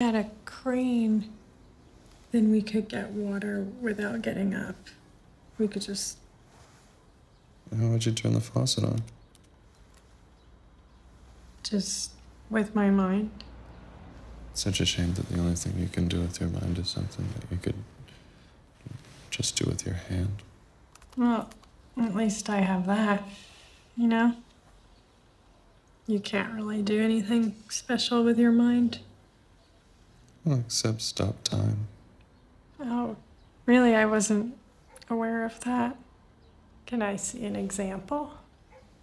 had a crane, then we could get water without getting up. We could just, How would you turn the faucet on? just with my mind. It's such a shame that the only thing you can do with your mind is something that you could just do with your hand. Well, at least I have that, you know? You can't really do anything special with your mind. Well, except stop time. Oh, really? I wasn't aware of that. Can I see an example?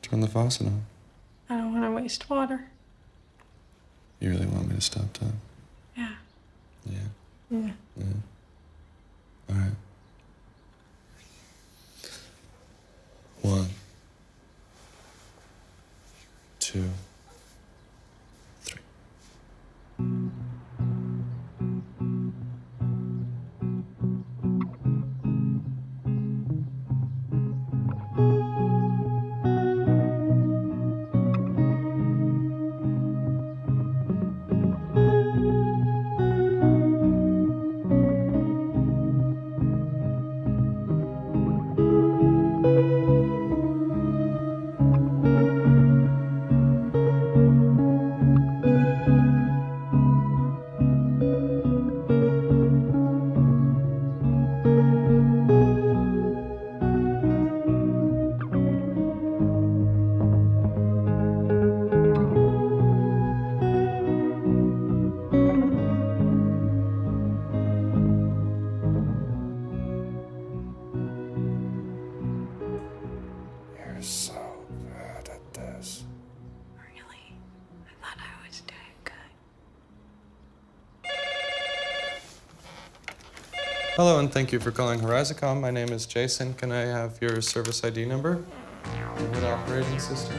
Turn the faucet on. I don't want to waste water. You really want me to stop time? Yeah. Yeah. Yeah. Yeah. All right. One. Two. Hello, and thank you for calling Horizicom. My name is Jason. Can I have your service ID number? What operating system